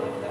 Gracias.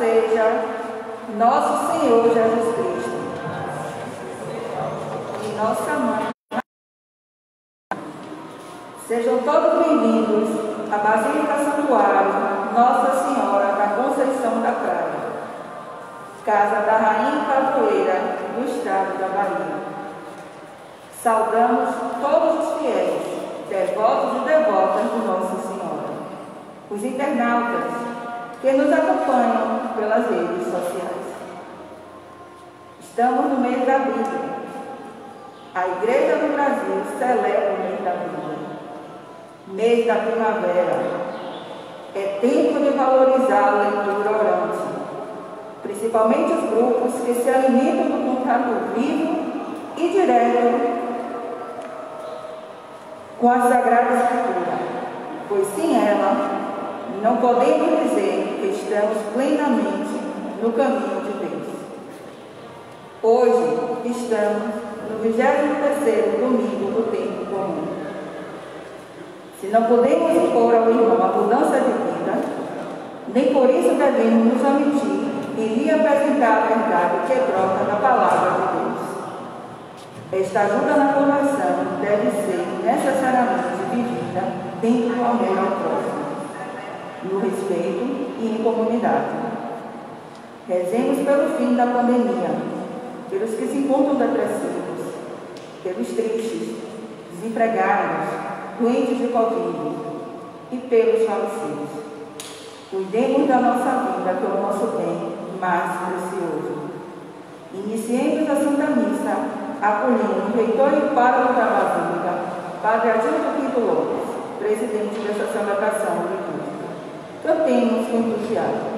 Seja nosso Senhor Jesus Cristo. E nossa mãe. Sejam todos bem-vindos à Basílica Santuário Nossa Senhora da Conceição da Praia, Casa da Rainha Padroeira do Estado da Bahia. Saudamos todos os fiéis, devotos e devotas de Nossa Senhora, os internautas que nos acompanham pelas redes sociais. Estamos no mês da Bíblia. A Igreja do Brasil celebra o mês da Bíblia. Mês da primavera. É tempo de valorizar a leitura orante, principalmente os grupos que se alimentam do contato vivo e direto com a Sagrada Escritura, pois sem ela não podemos dizer que estamos plenamente no caminho de Deus. Hoje estamos no 23 domingo do tempo comum. Se não podemos impor ao irmão a mudança de vida, nem por isso devemos nos omitir em lhe apresentar a verdade que brota da palavra de Deus. Esta ajuda na conversão deve ser necessariamente vivida dentro do amor ao próximo, no respeito e em comunidade. Rezemos pelo fim da pandemia, pelos que se encontram depressivos, pelos tristes, desempregados, doentes de Covid e pelos falecidos. Cuidemos da nossa vida, que é o nosso bem mais precioso. Iniciemos a Santa Missa acolhendo o reitor e pároco da Basílica, Padre Adilto Quinto Lopes, presidente dessa celebração litúrgica. Cantemos com entusiasmo.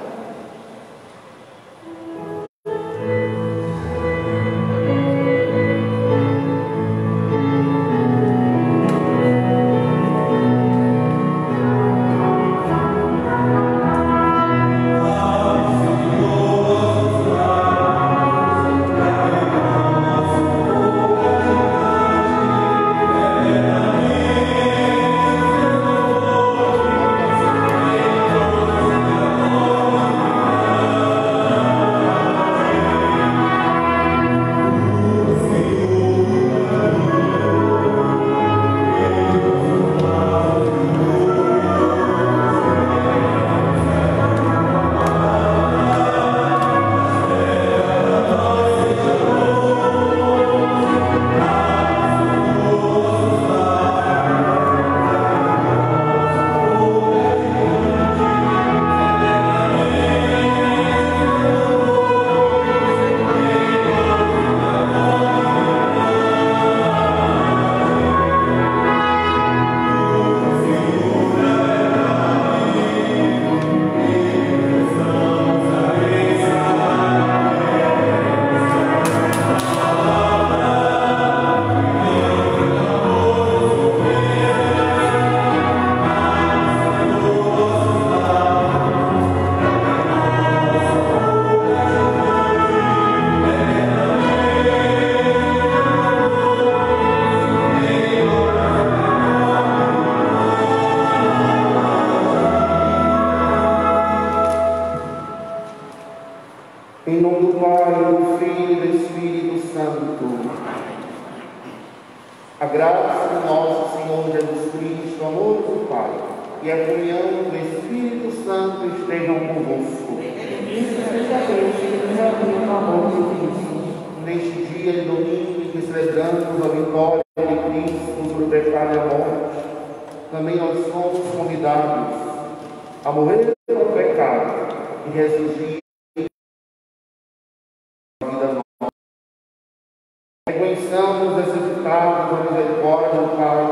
Reconheçamos a santidade da misericórdia do Pai.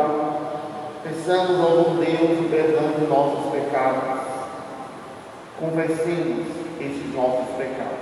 Peçamos ao bom Deus o perdão de nossos pecados. Confessemos esses nossos pecados.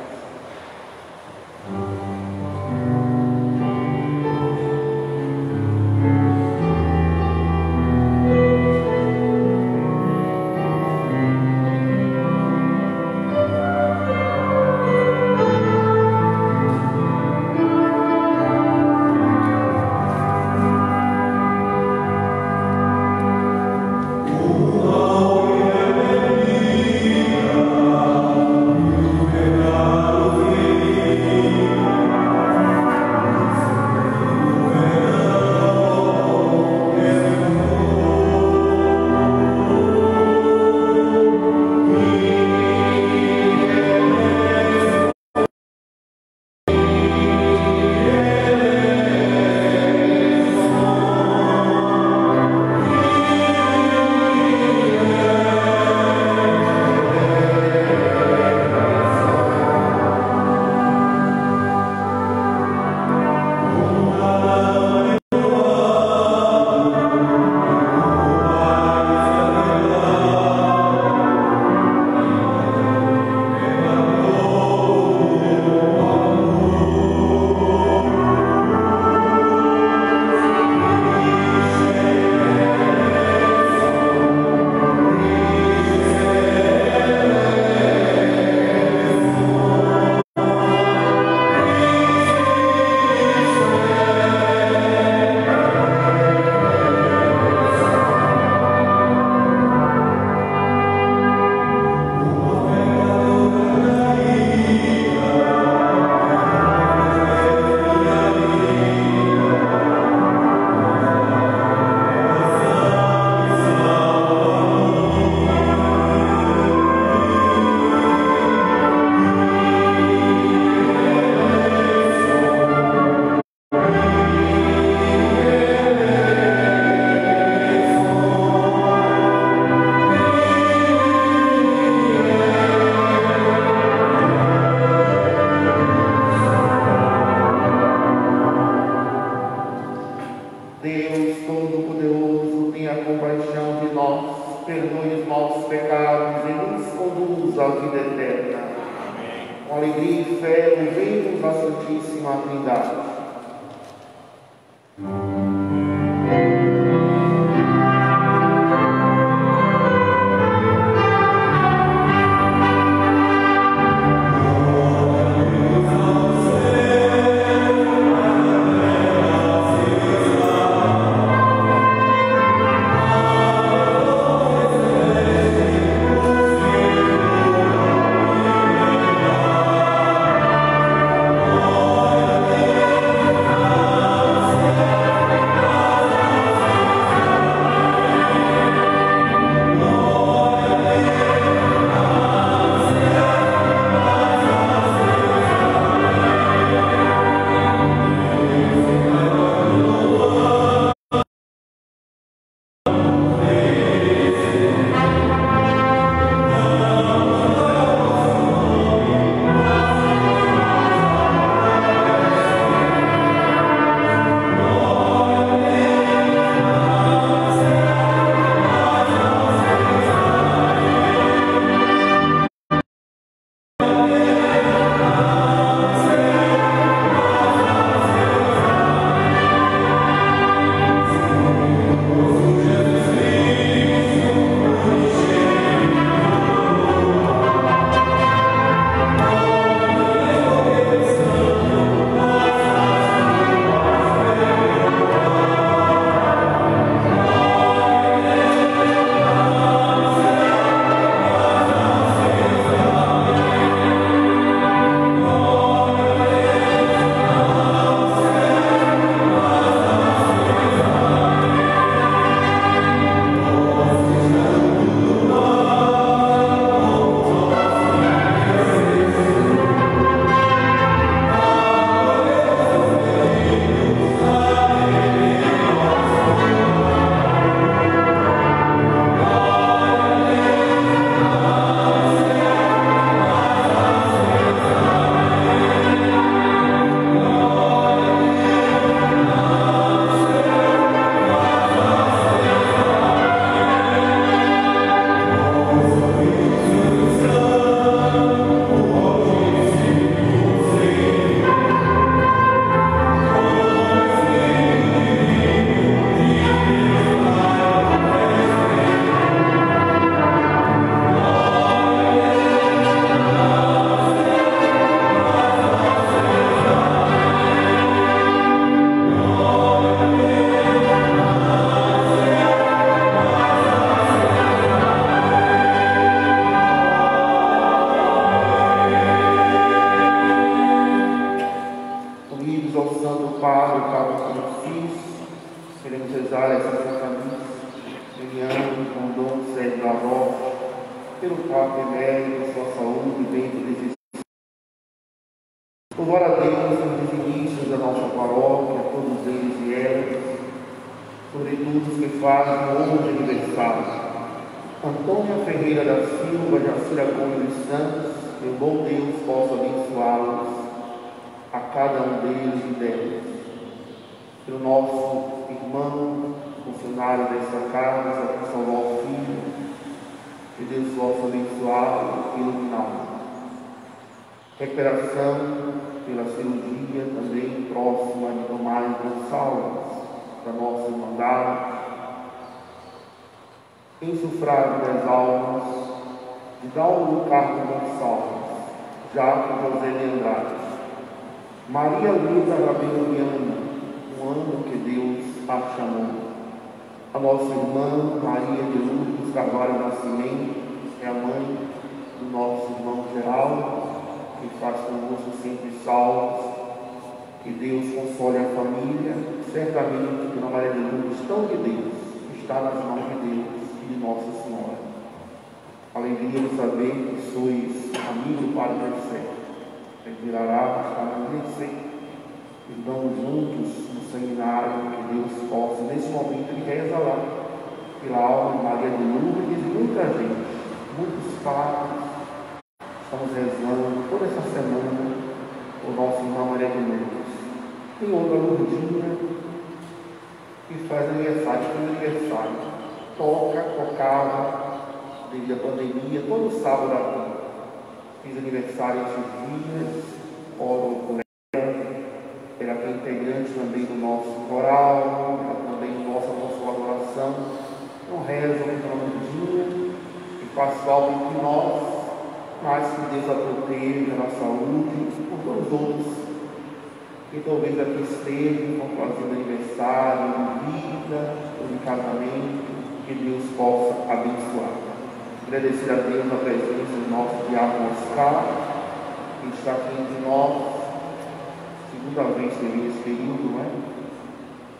Ele esse período, não é?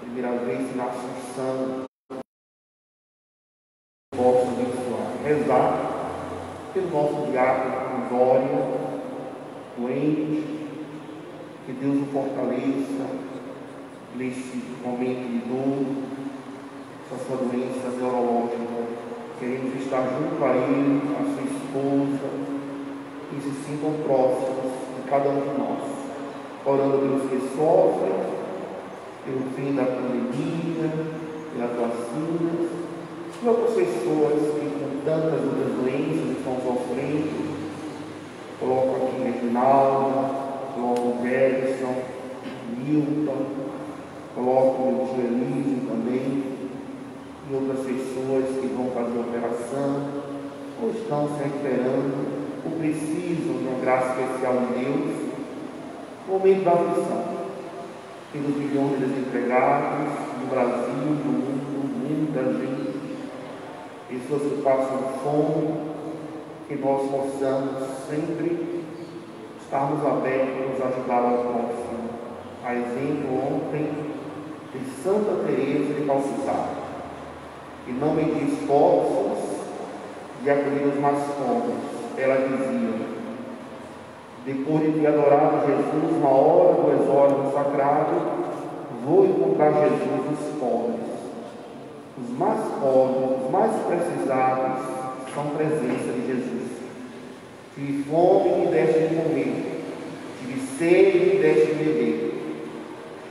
Primeira vez na Assunção, possa abençoar. Rezar pelo nosso diácono Glória, doente, que Deus o fortaleça nesse momento de dor, a sua doença neurológica. Queremos estar junto a ele, a sua esposa, e se sintam próximos de cada um de nós, orando pelos que sofrem, pelo fim da pandemia, pelas vacinas, outras pessoas que com tantas outras doenças estão sofrendo. Coloco aqui Reginaldo, coloco Gerson, Milton, coloco o tio Elísio também, e outras pessoas que vão fazer operação ou estão se recuperando ou precisam de uma graça especial de Deus momento da aflição. Pelos milhões de desempregados no Brasil, no mundo, muita gente, pessoas que passam fome, que nós possamos sempre estarmos abertos a ajudar ao próximo. A exemplo ontem de Santa Teresa de Calcutá e não me esforços de acolher os mais pobres. Ela dizia, depois de ter adorado Jesus na hora do exórdio sagrado, vou encontrar Jesus nos pobres. Os mais pobres, os mais precisados, são presença de Jesus. Tive fome e me deste de comer, tive sede e me deste de beber.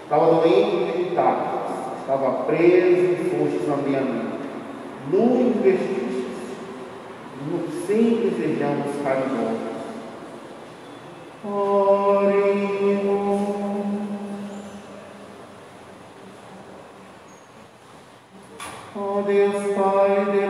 Estava doente e me estava preso e foste também a mim no investistes, sempre sejamos caridosos. Oremos. Ó oh Deus Pai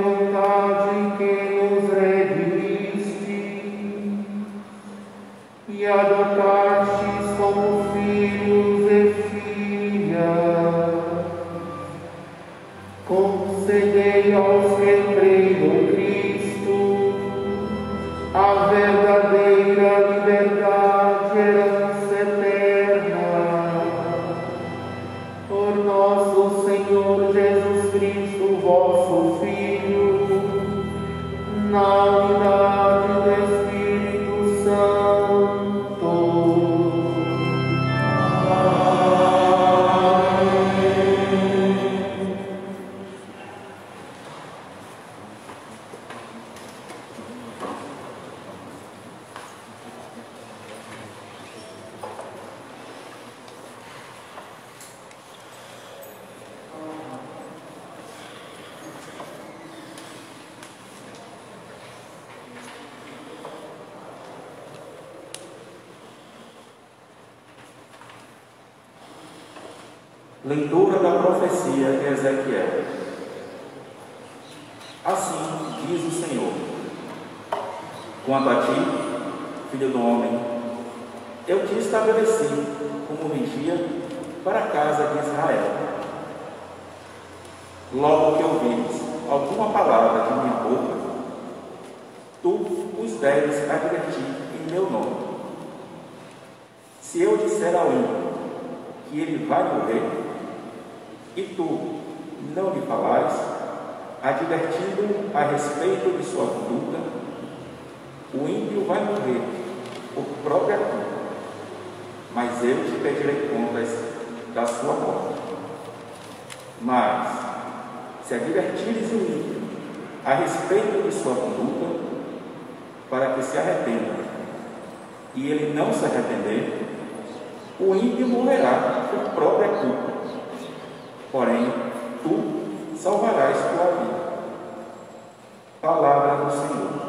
Leitura da profecia de Ezequiel. Assim diz o Senhor: Quanto a ti, filho do homem, eu te estabeleci como vigia para a casa de Israel. Logo que ouvires alguma palavra de minha boca, tu os deves advertir em meu nome. Se eu disser ao ímpio que ele vai morrer, e tu não lhe falares, advertindo a respeito de sua conduta, o ímpio vai morrer por própria culpa, mas eu te pedirei contas da sua morte. Mas, se advertires o ímpio a respeito de sua conduta, para que se arrependa, e ele não se arrepender, o ímpio morrerá por própria culpa. Porém, tu salvarás tua vida. Palavra do Senhor.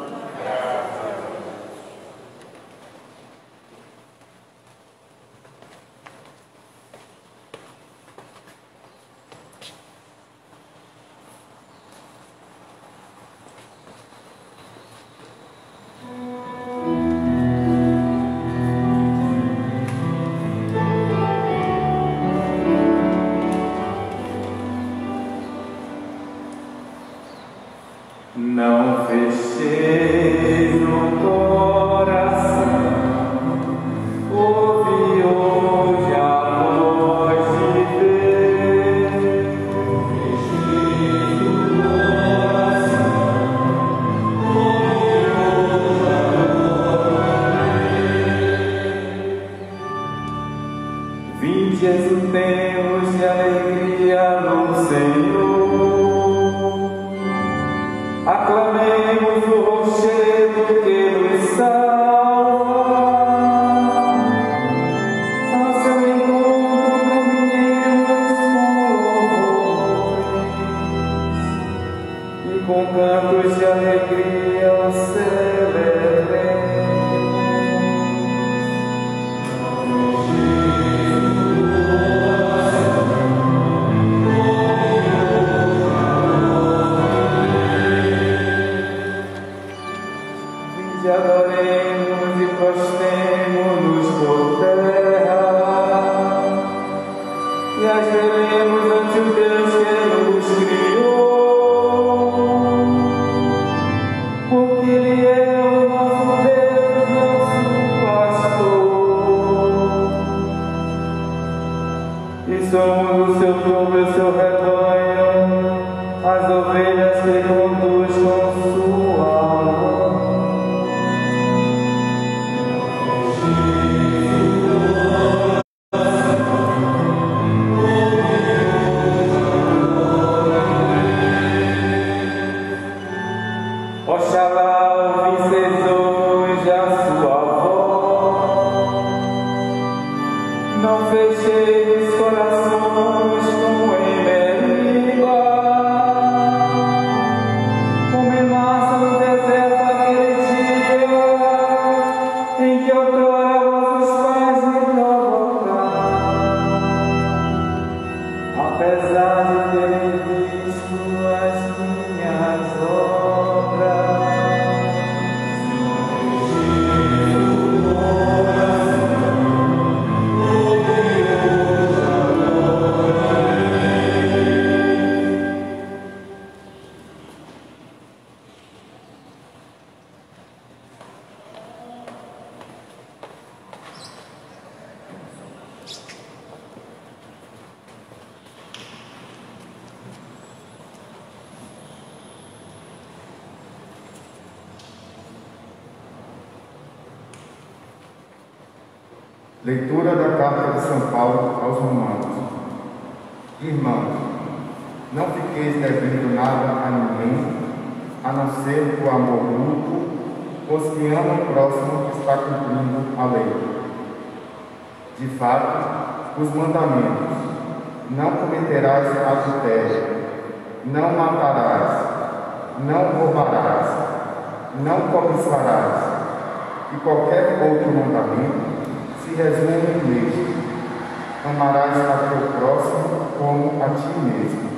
Amarás a teu próximo como a ti mesmo.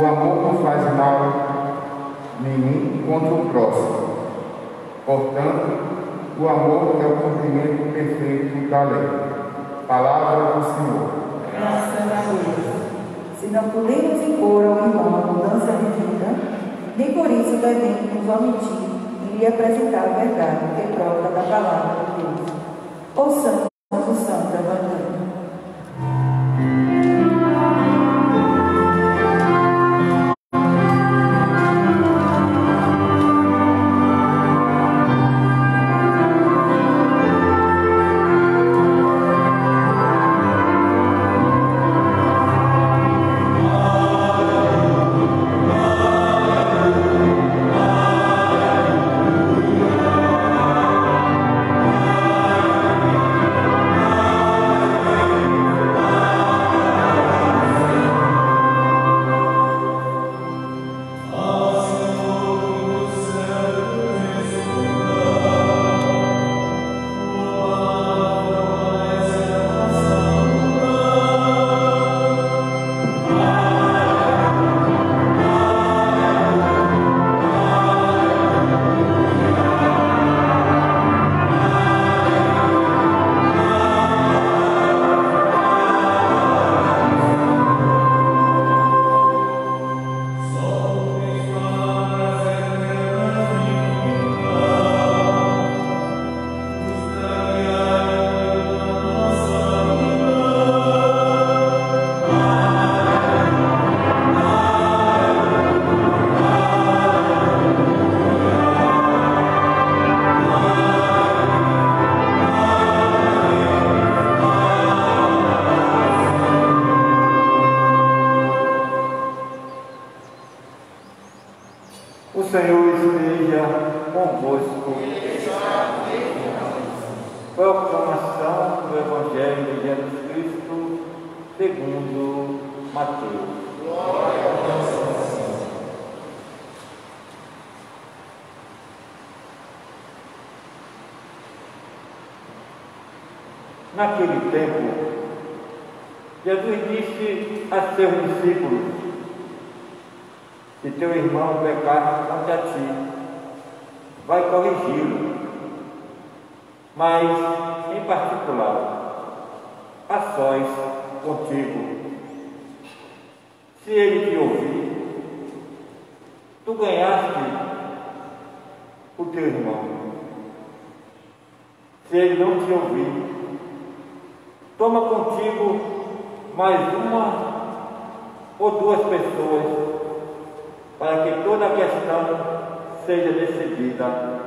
O amor não faz mal nenhum contra o próximo. Portanto, o amor é o cumprimento perfeito da lei. Palavra do Senhor. Graças a Deus. Se não podemos impor ao irmão a mudança de vida, nem por isso devemos omitir e lhe apresentar a verdade, que é prova da palavra de Deus. Ouçamos contigo. Se ele te ouvir, tu ganhaste o teu irmão. Se ele não te ouvir, toma contigo mais uma ou duas pessoas para que toda a questão seja decidida.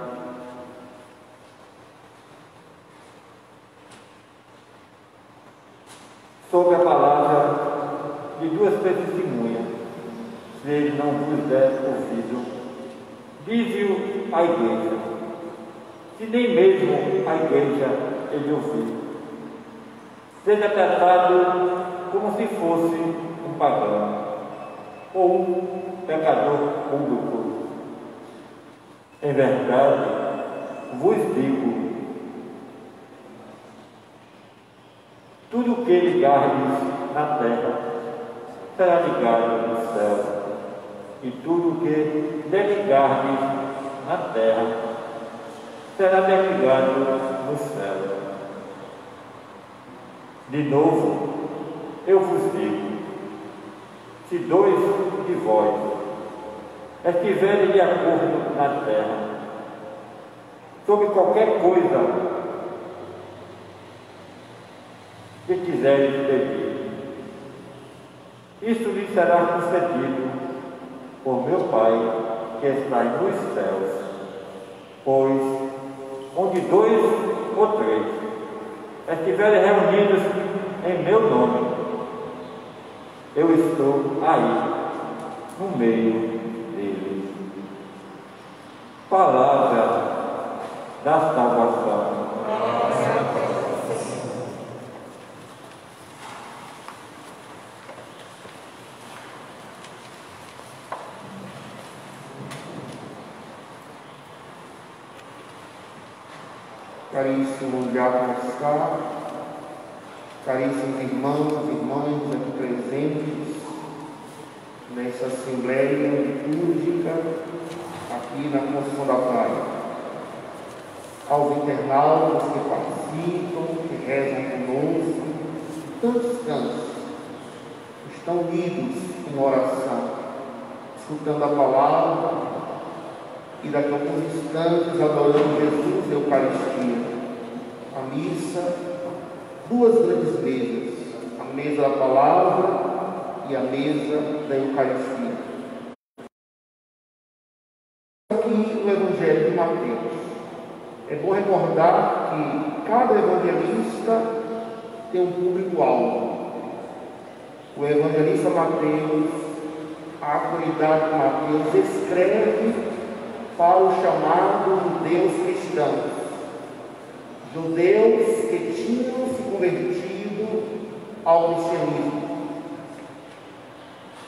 Sobre a palavra de duas testemunhas, se ele não vos der ouvido, dize-o à igreja, se nem mesmo a igreja ele ouvir. Seja tratado como se fosse um pagão ou um pecador público. Em verdade, vos digo, tudo que ligardes na terra será ligado no céu, e tudo que desligardes na terra será desligado no céu. De novo, eu vos digo, se dois de vós estiverem de acordo na terra, sobre qualquer coisa que quiserem pedir, isso lhe será concedido por meu Pai que está nos céus, pois onde dois ou três estiverem reunidos em meu nome, eu estou aí, no meio deles. Palavra da salvação. Caríssimo Diácono Oscar, caríssimos irmãos e irmãs aqui presentes nessa Assembleia Litúrgica aqui na Construção da Praia, aos internautas que participam, que rezam conosco, tantos cantos estão unidos em oração, escutando a palavra e daqui a alguns instantes adorando Jesus na Eucaristia. A missa, duas grandes mesas, a mesa da palavra e a mesa da Eucaristia. Aqui no Evangelho de Mateus. É bom recordar que cada evangelista tem um público-alvo. O evangelista Mateus, a autoridade de Mateus, escreve para o chamado judeus cristãos, judeus que tinham se convertido ao cristianismo.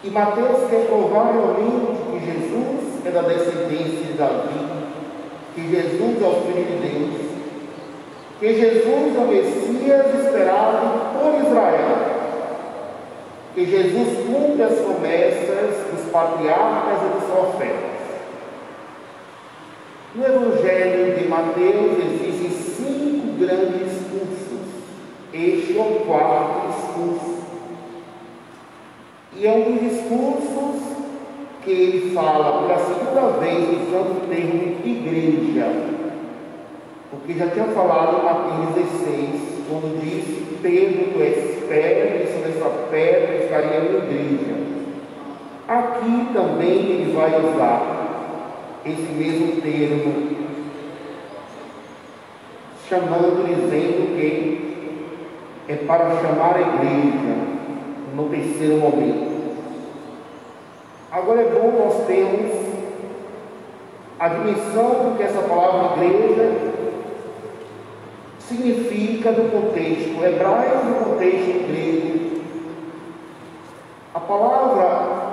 E Mateus quer provar realmente que Jesus é da descendência de Davi, que Jesus é o Filho de Deus, que Jesus é o Messias esperado por Israel, que Jesus cumpre as promessas dos patriarcas e dos profetas. No Evangelho de Mateus grandes discursos. Este é o quarto discurso. E é um dos discursos que ele fala pela segunda vez usando o termo igreja. Porque já tinha falado em Mateus 16, quando diz Pedro, tu és pedra, e sobre essa pedra ficaria a igreja. Aqui também ele vai usar esse mesmo termo, chamando, dizendo que é para chamar a igreja no terceiro momento. Agora é bom nós termos a dimensão do que essa palavra igreja significa do contexto hebraico e do contexto grego. A palavra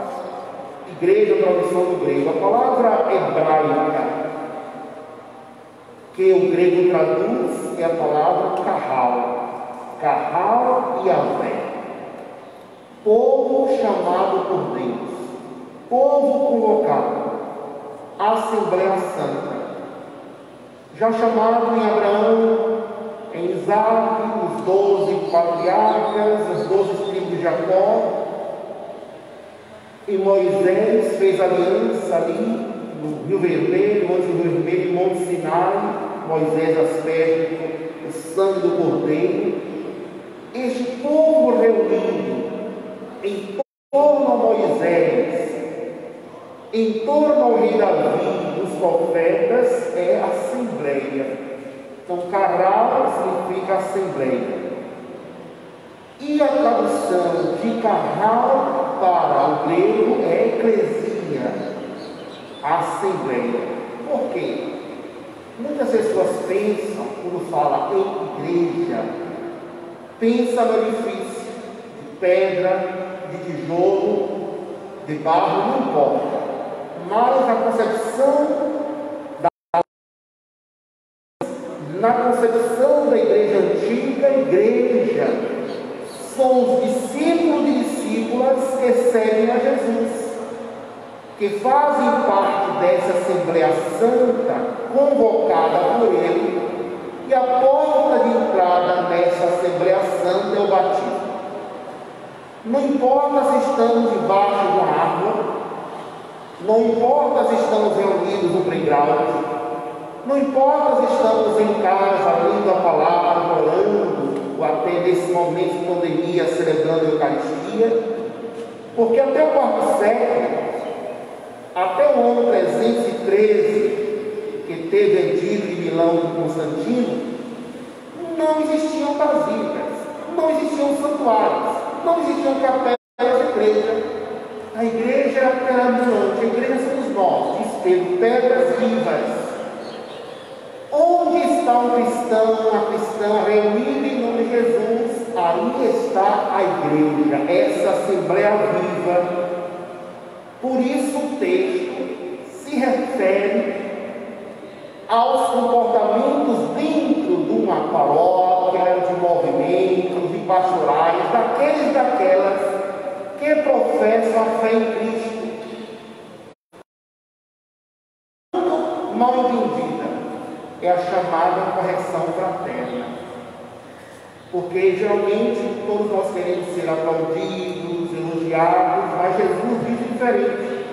igreja, tradução do grego. A palavra hebraica que o grego traduz é a palavra carral. Carral e Avé. Povo chamado por Deus. Povo convocado. Assembleia Santa. Já chamado em Abraão, em Isaac, os doze patriarcas, os doze tribos de Jacó, e Moisés fez aliança ali no Rio Vermelho, antes do Rio Vermelho, Monte Sinai, Moisés asperge o sangue do cordeiro. Este povo reunido em torno a Moisés, em torno ao rei Davi, dos profetas, é assembleia. Então, carral significa assembleia. E a tradução de carral para o grego é eclesia, assembleia. Por quê? Muitas pessoas pensam, quando fala em igreja, pensa no edifício de pedra, de tijolo, de barro, não importa. Mas a concepção da na concepção da igreja antiga, igreja são os discípulos e discípulas que seguem a Jesus, que fazem parte dessa Assembleia Santa convocada por Ele, e a porta de entrada nessa Assembleia Santa é o batismo. Não importa se estamos debaixo de uma árvore, não importa se estamos reunidos no playground, não importa se estamos em casa, lendo a palavra, orando, ou até nesse momento de pandemia, celebrando a Eucaristia, porque até o quarto século, até o ano 313, que teve Edito de Milão de Constantino, não existiam basílicas, não existiam santuários, não existiam capelas de igreja. A igreja era ambulante, a igreja somos nós, diz pedras vivas. Onde está um cristão, uma cristã reunida em nome de Jesus? Aí está a igreja, essa Assembleia viva. Por isso o texto se refere aos comportamentos dentro de uma paróquia, de movimentos, de pastorais, daqueles e daquelas que professam a fé em Cristo. Mal entendida é a chamada correção fraterna. Porque geralmente todos nós queremos ser aplaudidos, elogiados, mas Jesus diz diferente.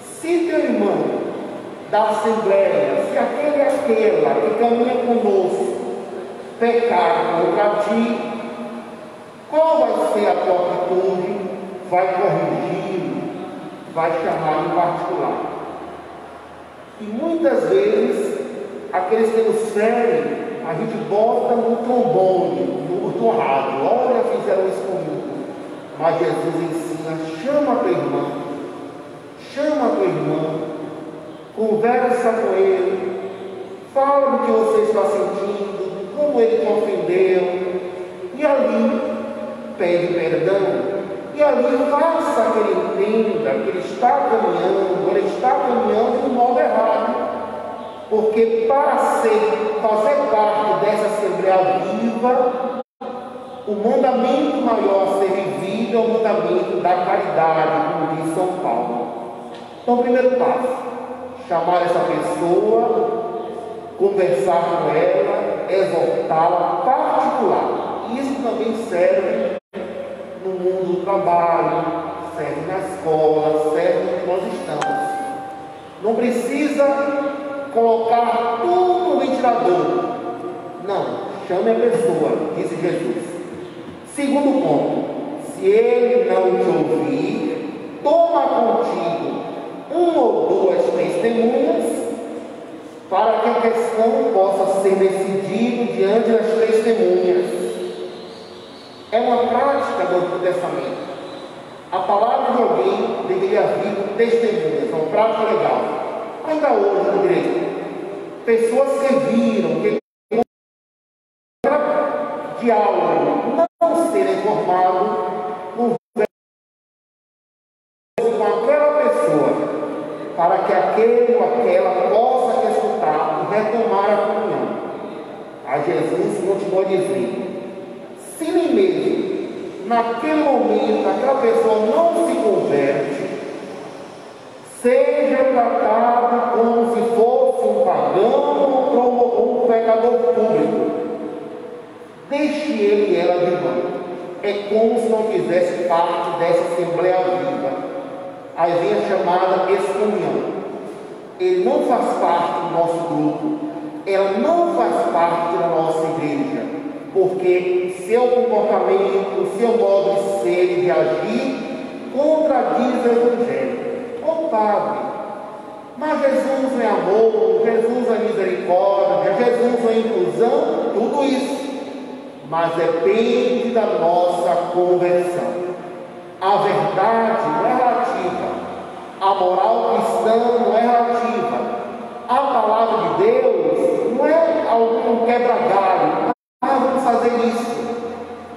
Se teu irmão da Assembleia, se aquele aquela que caminha conosco pecar contra ti, qual vai ser a tua atitude? Vai corrigir, vai chamar em particular. E muitas vezes, aqueles que nos ferem, a gente bota no trombone, no, rádio, olha, fizeram isso comigo. Mas Jesus ensina, chama teu irmão, chama teu irmão, conversa com ele, fala do que você está sentindo, como ele te ofendeu, e ali pede perdão, e ali faça que ele entenda que ele está caminhando, ele está caminhando do modo errado. Porque para ser, fazer parte dessa Assembleia viva, o mandamento maior a ser vivido é o mandamento da caridade, como diz São Paulo. Então, primeiro passo, chamar essa pessoa, conversar com ela, exortá-la particular. Isso também serve no mundo do trabalho, serve na escola, serve onde nós estamos. Não precisa colocar tudo no ventilador. Não, chame a pessoa, disse Jesus. Segundo ponto, se ele não te ouvir, toma contigo uma ou duas testemunhas para que a questão possa ser decidida diante das testemunhas. É uma prática do Antigo Testamento. A palavra de alguém deveria vir com testemunhas, é uma prática legal. Ainda hoje no direito, pessoas que viram, que diálogo não ser informado com aquela pessoa para que aquele ou aquela possa escutar e retomar a comunhão. A Jesus continua dizendo: se nem mesmo naquele momento aquela pessoa não se converte, seja tratado como se fosse um pagão ou um pecador público. Deixe ele e ela de mão. É como se não fizesse parte dessa Assembleia Viva Aí vem a chamada excomunhão. Ele não faz parte do nosso grupo, ela não faz parte da nossa igreja, porque seu comportamento, seu modo de ser e de agir contradiz o Evangelho. Ô Padre, mas Jesus é amor, Jesus é misericórdia, Jesus é inclusão, tudo isso. Mas depende da nossa conversão. A verdade não é relativa. A moral cristã não é relativa. A palavra de Deus não é algum quebra-galho. Ah, vamos fazer isso.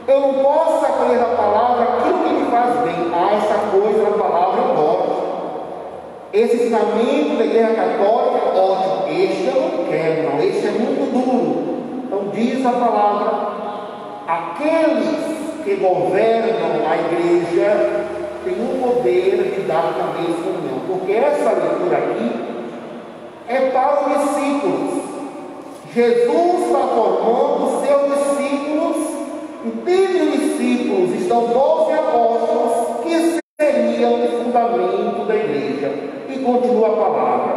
Eu não posso acolher da palavra aquilo que me faz bem. Ah, essa coisa na palavra eu. Esse ensinamento da igreja católica ótimo. Este eu não quero, não. Este é muito duro. Então diz a palavra. Aqueles que governam a igreja têm o poder de dar também comunhão. Porque essa leitura aqui é para os discípulos. Jesus está formando seus discípulos, e dentre os discípulos estão doze apóstolos, que seriam o fundamento da igreja. E continua a palavra.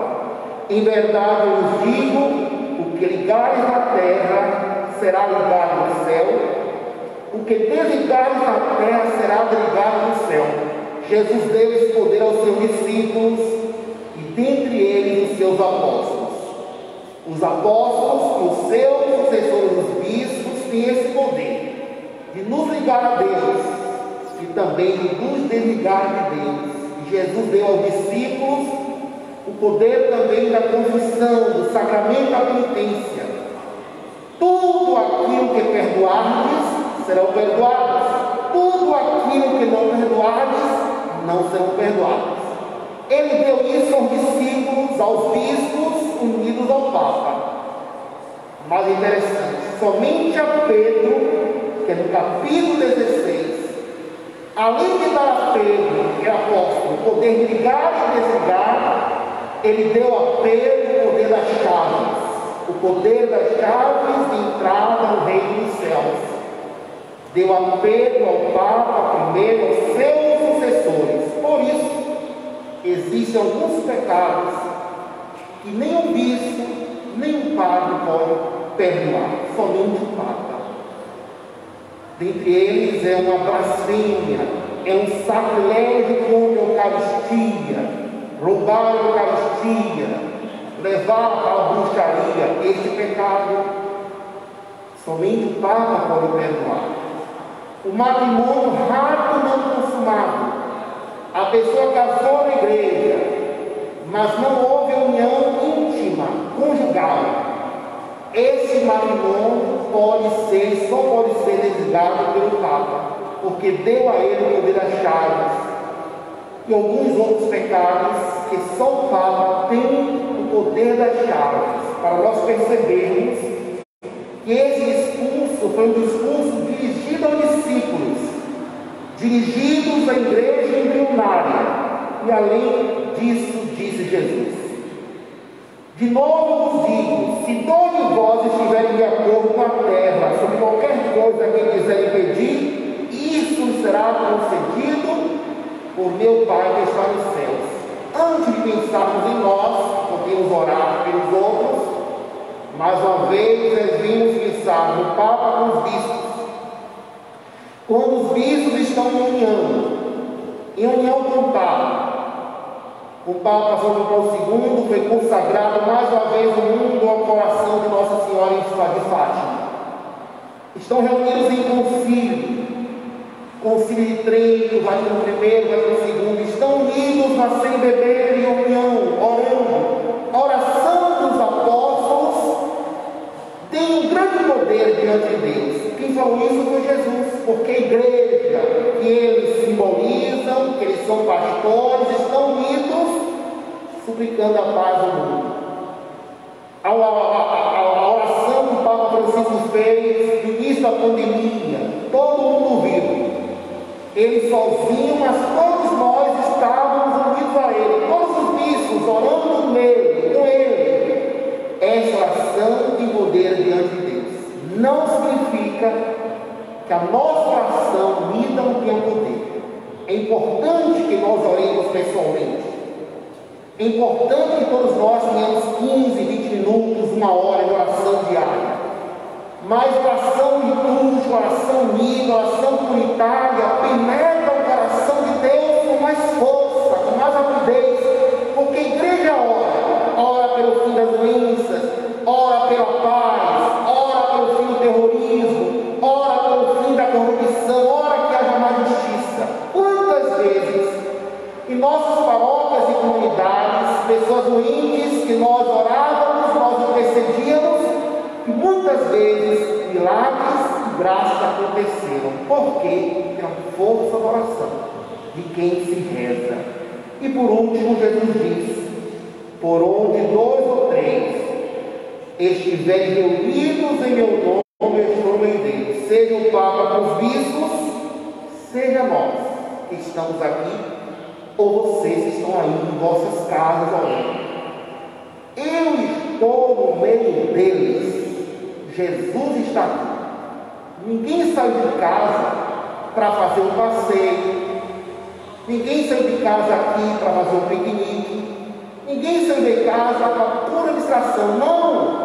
Em verdade eu vos digo, o que ligares na terra será ligado no céu, o que desligares na terra será ligado no céu. Jesus deu esse poder aos seus discípulos e dentre eles os seus apóstolos. Os apóstolos e os seus sucessores, os bispos, têm esse poder de nos ligar a Deus e também de nos desligar de Deus. Jesus deu aos discípulos o poder também da confissão, do sacramento da penitência. Tudo aquilo que perdoardes serão perdoados. Tudo aquilo que não perdoardes não serão perdoados. Ele deu isso aos discípulos, aos bispos, unidos ao Papa. Mas interessante, somente a Pedro, que é no capítulo 16, além de dar a Pedro, que é apóstolo, poder de ligar e desligar, ele deu a Pedro o poder das chaves, o poder das chaves de entrada no reino dos céus. Deu a Pedro, ao Papa, primeiro, aos seus sucessores. Por isso, existem alguns pecados que nem o bispo, nem o padre pode perdoar, somente o Papa. Dentre eles é uma blasfêmia, é um sacrilégio contra a Eucaristia, roubar a Eucaristia, levar para a bruxaria, este pecado, somente o Papa pode perdoar. O matrimônio rápido não consumado, a pessoa casou na igreja, mas não houve união íntima, conjugal. Esse matrimônio pode ser, só pode ser desligado pelo Papa, porque deu a ele o poder das chaves. E alguns outros pecados que só o Papa tem o poder das chaves, para nós percebermos que esse discurso foi um discurso dirigido aos discípulos dirigidos à igreja embrionária. E além disso, disse Jesus: De novo vos digo: se todos vós estiverem de acordo com a terra sobre qualquer coisa que quiserem pedir, isso será concedido por meu Pai que está nos céus. Antes de pensarmos em nós, podemos orar pelos outros, mais uma vez devemos pensar no Papa com os bispos quando os bispos estão em união, em união com o Papa, o Papa São Paulo II foi consagrado mais uma vez no mundo ao coração de Nossa Senhora de Fátima. Estão reunidos em concílio, concílio de Trento, Vaticano I, Vaticano II, estão unidos na sem beber em união, orando. Oração poder diante de Deus. Quem falou isso foi Jesus porque a igreja que eles simbolizam, que eles são pastores, estão unidos suplicando a paz ao mundo. A, a, a, a oração que o Papa Francisco fez no início da pandemia, todo mundo viu. Ele sozinho, mas todos nós estávamos unidos a ele, todos os bispos orando nele, com ele. Essa oração tem poder diante de Deus. Não significa que a nossa oração unida não tenha poder. É importante que nós oremos pessoalmente. É importante que todos nós tenhamos 15, 20 minutos, uma hora de oração diária. Mas oração litúrgica, oração unida, oração comunitária, penetra o coração de Deus com mais força, com mais rapidez. Graças aconteceram. Por quê? Pela força da oração de quem se reza. E por último, Jesus disse: Por onde dois ou três estiverem reunidos em meu nome, eu estou no meio seja o Papa com os bispos, seja nós que estamos aqui, ou vocês que estão aí em vossas casas orando. Eu estou no meio deles, Jesus está aqui. Ninguém saiu de casa para fazer um passeio, ninguém saiu de casa aqui para fazer um piquenique, ninguém saiu de casa para pura distração, não!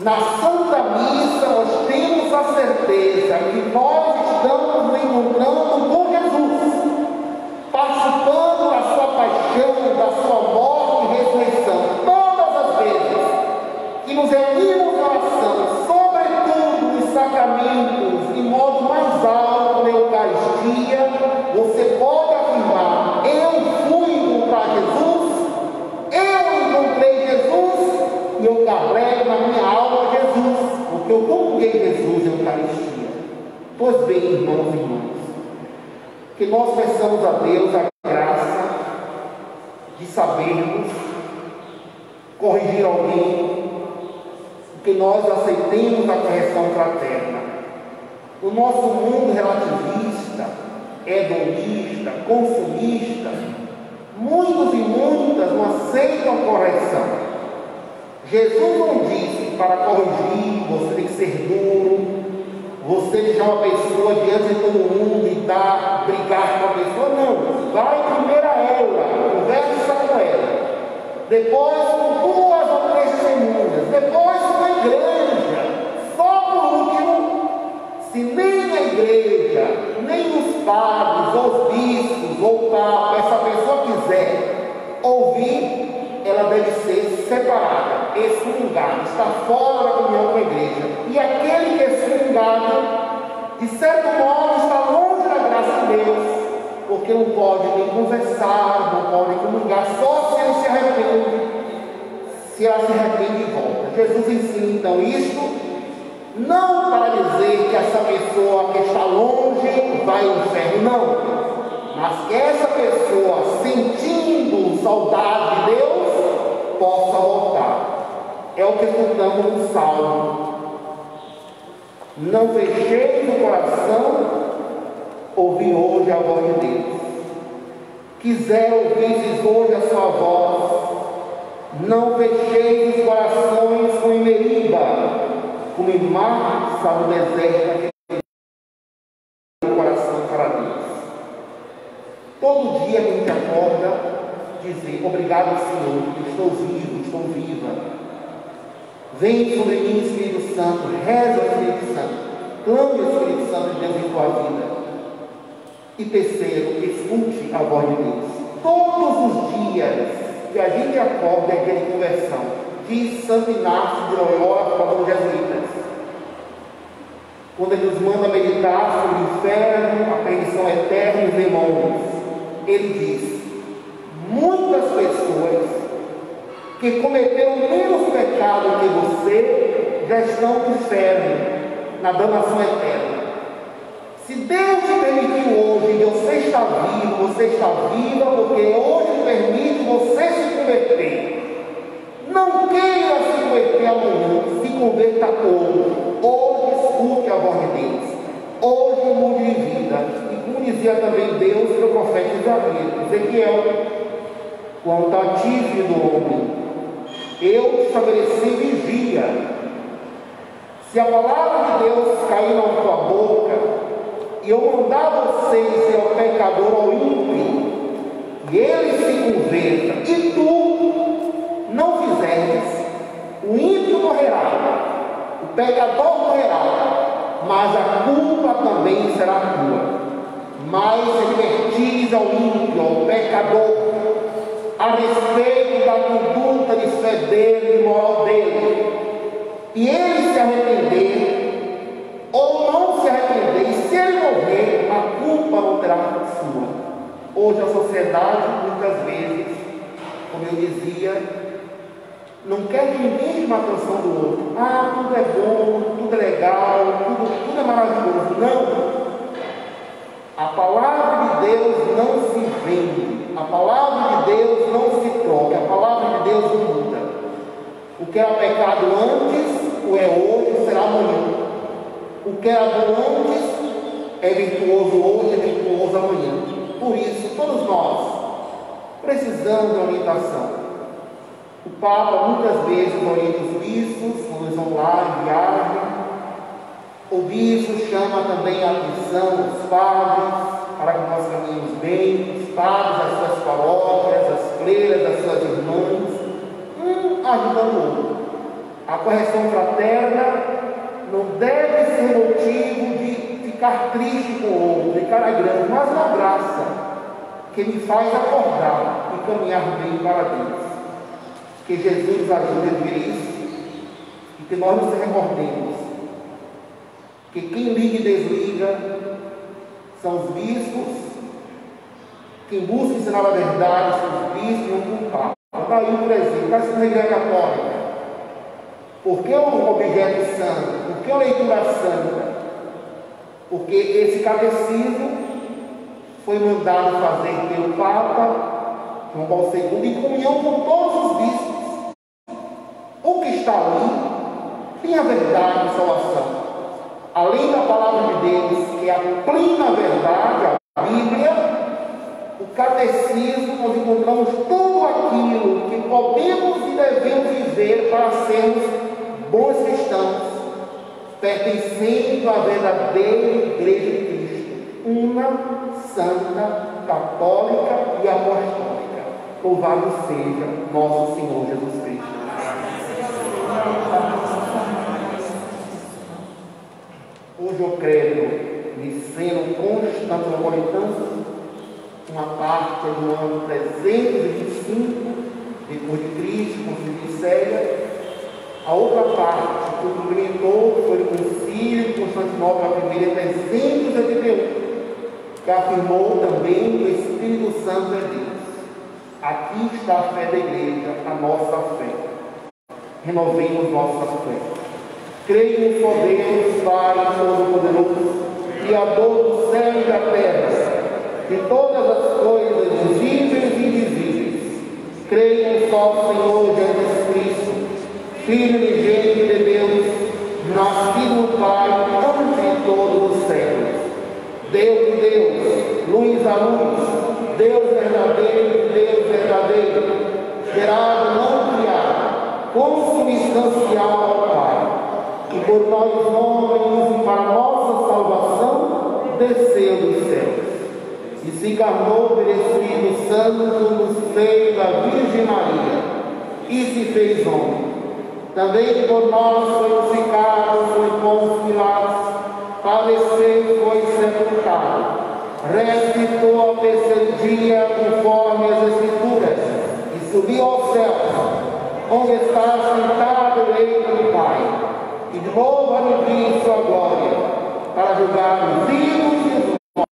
Na Santa Missa nós temos a certeza Manda meditar sobre o inferno, a perdição eterna e os demônios, ele diz: muitas pessoas que cometeram menos pecado que você já estão no inferno, na danação eterna. Se Deus te permitiu hoje e você está vivo, você está viva, porque hoje permite você se converter. Não queira se converter amanhã, se converta hoje. Hoje escute a voz de Deus. Hoje mude de vida. E como dizia também Deus para o profeta Ezequiel, quanto a ti, filho do homem, eu estabeleci vigia. Se a palavra de Deus cair na tua boca, e eu mandar você ser o pecador ao ímpio, e ele se converta, e tu não fizeres, o ímpio morrerá, o pecador morrerá, mas a culpa também será tua. Mas advertis ao ímpio, ao pecador, a respeito da conduta de fé dele e moral dele, e ele se arrepender, ou não se arrepender, e se ele morrer, a culpa não terá sua. Hoje a sociedade, muitas vezes, como eu dizia, não quer que chame a atenção do outro. Ah, tudo é bom, tudo é legal, tudo, tudo é maravilhoso. Não. A palavra de Deus não se vende. A palavra de Deus não se troca, a palavra de Deus não muda. O que era pecado antes, o é hoje, será amanhã. O que era bom antes, é virtuoso hoje, é virtuoso amanhã. Por isso, todos nós precisamos de orientação. O Papa muitas vezes orienta os bispos, quando eles vão lá em viagem. O bispo chama também a atenção dos padres, para que nós caminhemos bem, os padres das suas paróquias, as freiras das suas irmãs, um ajudando o outro. A correção fraterna não deve ser motivo de ficar triste com o outro, de cara grande, mas uma graça que me faz acordar e caminhar bem para Deus. Que Jesus nos ajude a ver isso e que nós nos recordemos que quem liga e desliga são os bispos, quem busca ensinar a verdade são os bispos e um culpado. Está aí, por exemplo, está sendo igreja católica. Por que um objeto santo? Por que uma leitura santa? porque esse catecismo foi mandado fazer pelo Papa João Paulo II em comunhão com todos os bispos. O que está ali tem a verdade de salvação. Além da palavra de Deus, que é a plena verdade, a Bíblia, o catecismo nós encontramos tudo aquilo que podemos e devemos viver para sermos bons cristãos, pertencendo à verdadeira igreja de Cristo, uma santa, católica e apostólica. Louvado seja nosso Senhor Jesus Cristo. Eu creio, Niceno Constantinopolitano, uma parte do ano 325, depois de Cristo, com de a outra parte, que complementou, foi o concílio de Constantinopla I, em 381, que afirmou também que o Espírito Santo é Deus. Aqui está a fé da igreja, a nossa fé. Renovemos nossa fé. Creio no só Deus, Pai Todo-Poderoso, Criador do céu e da terra, de todas as coisas visíveis e invisíveis. Creio no só Senhor Jesus Cristo, Filho unigênito de Deus, nascido do Pai, antes de todos os séculos Deus de Deus, luz a luz, Deus verdadeiro, Deus verdadeiro, gerado, não criado, consubstancial ao Pai, e por nós homens e para nossa salvação, desceu dos céus. E se encarnou pelo Espírito Santo no seio da Virgem Maria, e se fez homem. Também por nós foi crucificado, foi com Pilatos, faleceu e foi sepultado. Ressuscitou ao terceiro dia, conforme as Escrituras, e subiu aos céus, onde está sentado o leito do Pai, e de vir sua glória, para julgar os vivos e os mortos.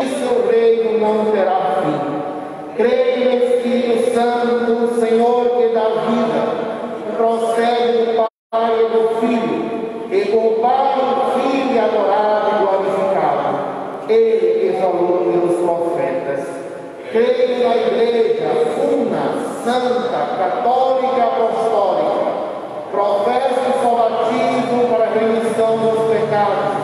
E seu reino não terá fim. Creio no Espírito Santo, Senhor que dá vida, procede do Pai e do Filho, e com o Pai adorado e glorificado. Ele que falou pelos profetas. Creio na igreja una, santa, católica e apostólica. Professo o batismo para a remissão dos pecados.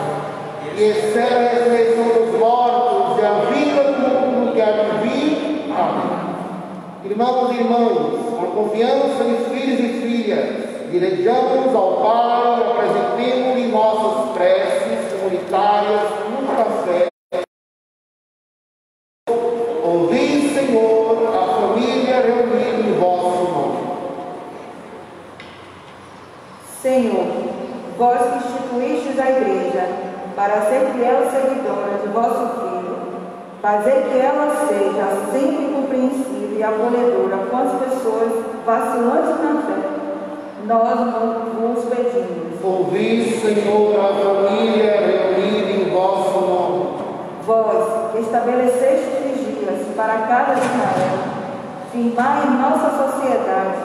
E espero a ressurreição dos mortos e a vida do mundo que há de vir. Amém. Irmãos e irmãs, com confiança nos filhos e filhas, direjamos ao Pai, apresentemos-lhe nossas preces comunitárias vacilantes na fé nós vos pedimos. Ouvi, Senhor, a família reunida em vosso nome. Vós, que estabeleceste dias para cada Israel, firmai em nossa sociedade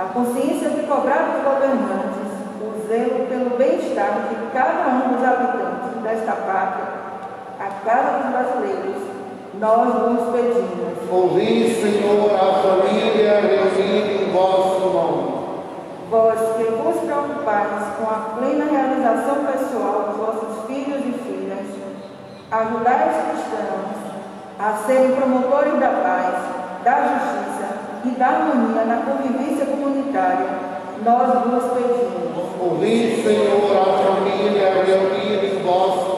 a consciência de cobrar dos governantes o zelo pelo bem-estar de cada um dos habitantes desta pátria, a cada dos brasileiros, nós vos pedimos. Ouvi, Senhor, a família reunida em vosso nome. Vós que vos preocupais com a plena realização pessoal dos vossos filhos e filhas, ajudai os cristãos a serem promotores da paz, da justiça e da harmonia na convivência comunitária, nós vos pedimos. Ouvi, Senhor, a família reunida em vosso nome.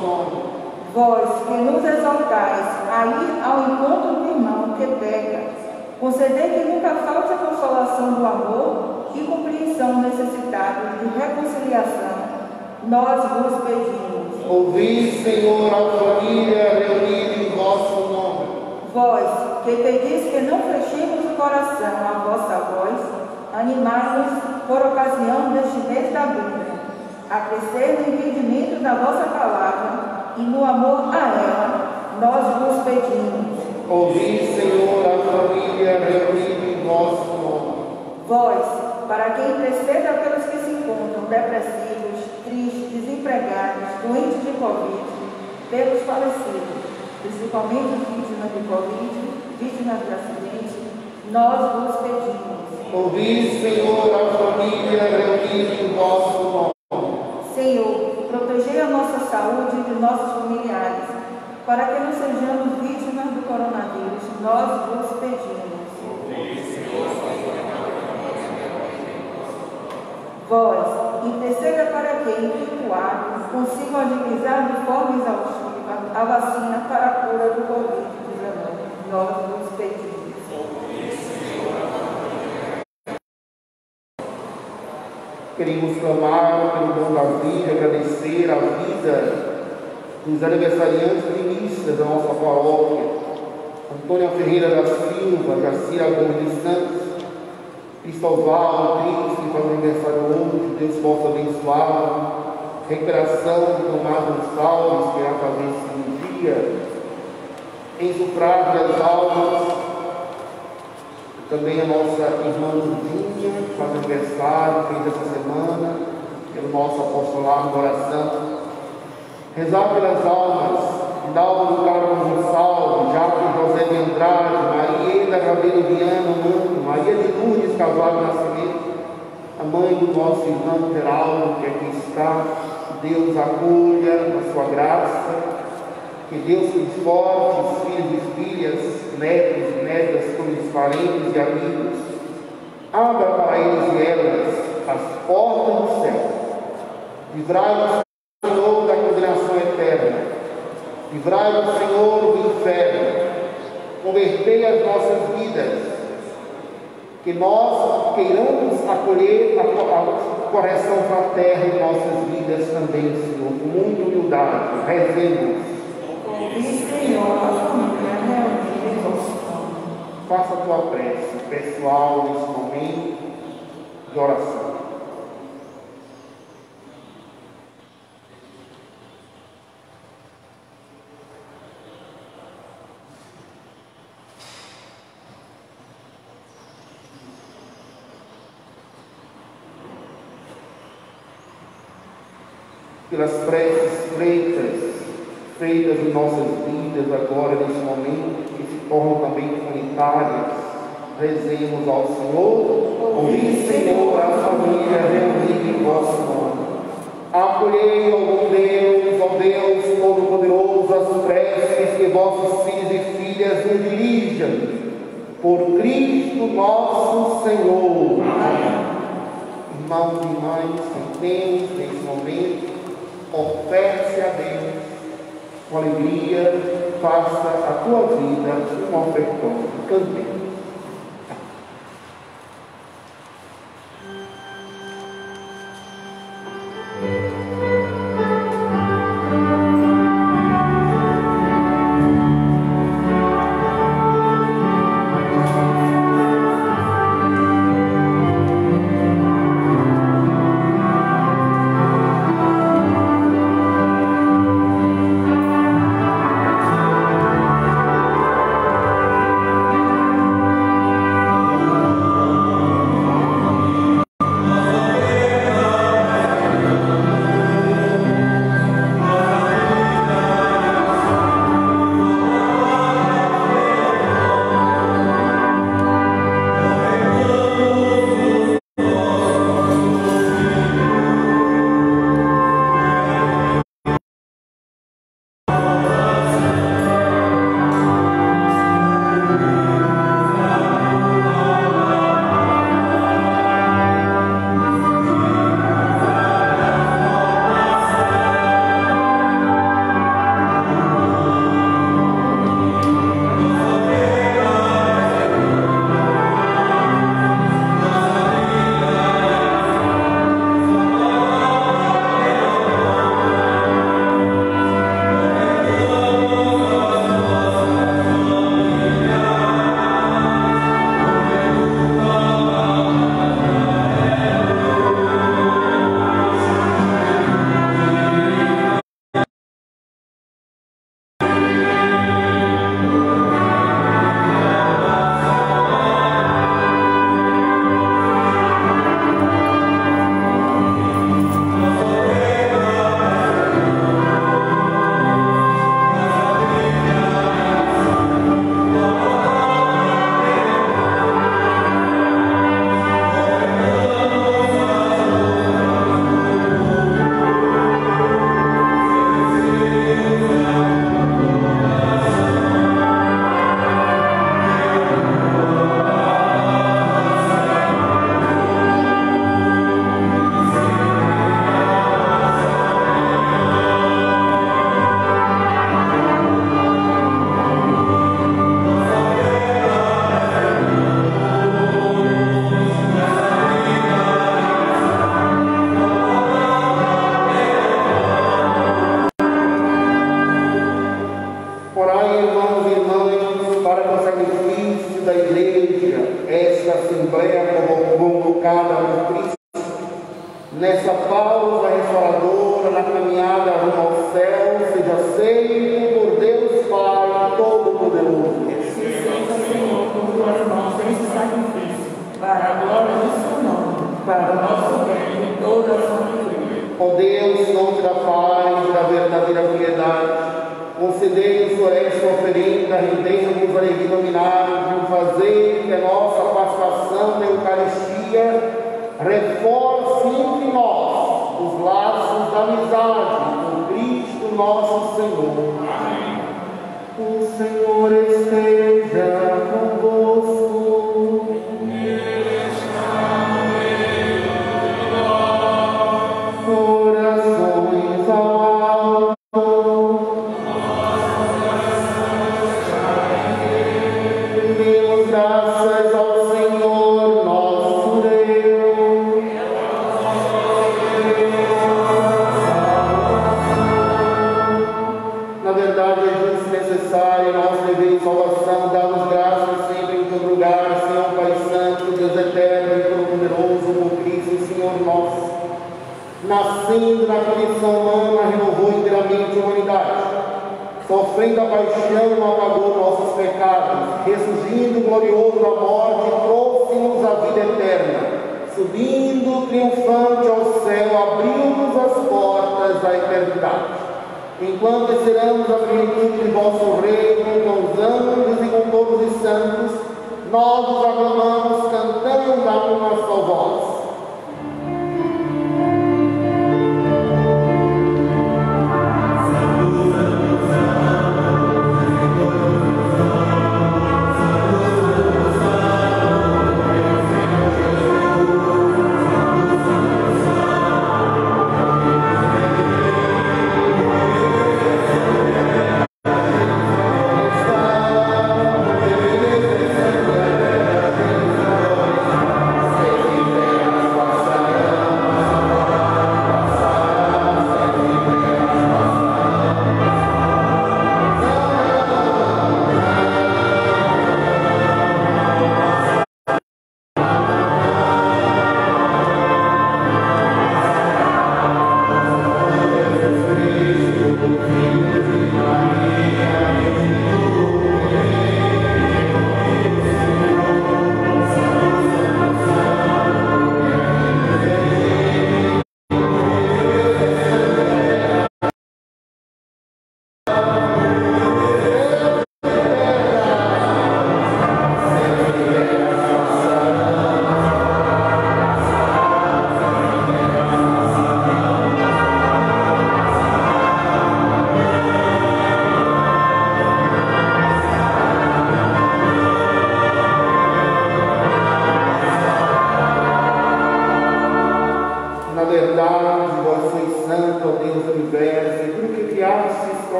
Vós que nos exaltais a ir ao encontro do irmão que peca, conceder que nunca falte a consolação do amor e compreensão necessitados de reconciliação, nós vos pedimos. Ouvi, Senhor, a família reunida em vosso nome. Vós, que pedis que não fechemos o coração à vossa voz, animai-nos por ocasião deste mês da Bíblia, a crescer no entendimento da vossa palavra e no amor a ela, nós vos pedimos. Ouvi, Senhor, a família reunida em vosso nome. Vós, para que interceda pelos que se encontram depressivos, tristes, desempregados, doentes de Covid, pelos falecidos, principalmente vítimas de Covid, vítimas de acidente, nós vos pedimos. Ouvi, Senhor, a família reunida em vosso nome. Senhor, protegei a nossa saúde e de nossos familiares, para que não sejamos vítimas do coronavírus, nós vos pedimos. Vós, interceda para que, em Pituário, consigam agilizar de forma exaustiva a vacina para a cura do Covid-19. Nós vos pedimos. Queremos clamar pelo dom da vida, agradecer a vida dos aniversariantes ministras da nossa paróquia. Antônia Ferreira da Silva, Jacira Gomes de Santos, Cristóval, Príncipe, faz aniversário hoje, Deus possa abençoá-lo. Recuperação de Tomás Gonçalves, que irá fazer cirurgia. Ensufrar as almas. Também a nossa irmã Lurdinha, que faz aniversário, fez essa semana, pelo nosso apostolado de oração. Rezar pelas almas, Dalmo Carlos Gonçalves, Jacques José de Andrade, Maria da Rabelo Viana, Mano, Maria de Lourdes Cavalho Nascimento, a mãe do nosso irmão Geraldo, que aqui está, Deus acolha na sua graça, que Deus conforte os filhos e filhas, netos netas, todos os parentes e amigos. Abra para eles e elas as portas do céu. Livrai-nos, Senhor, da condenação eterna. Livrai-nos, Senhor, do inferno. Convertei as nossas vidas. Que nós queiramos acolher a, correção fraterna em nossas vidas também, Senhor, com muita humildade. Rezemos. Senhor, a família reunida em vosso nome. Faça a tua prece pessoal nesse momento de oração. Pelas preces feitas, feitas em nossas vidas agora, nesse momento, se tornam também comunitárias, rezemos ao Senhor. Ouvi, Senhor, a família reunida em vosso nome. Acolhei, ó bom Deus, ó Deus Todo-Poderoso, as preces que vossos filhos e filhas nos dirijam. Por Cristo nosso Senhor. Irmãos e irmãs, sentemos nesse momento, oferte a Deus com alegria, faça a tua vida um ofertório. Cantemos. Senhor Sei por Deus Pai Todo-Poderoso. O Senhor sacrifício, para a glória do seu nome, para o nosso bem e toda a sua Ó Deus, nome da paz, da verdadeira piedade, concedei-nos esta oferenda, rendendo-nos a ignominável, fazer que a nossa participação na Eucaristia reforce entre nós os laços da amizade nosso Senhor. Amém. O Senhor esteja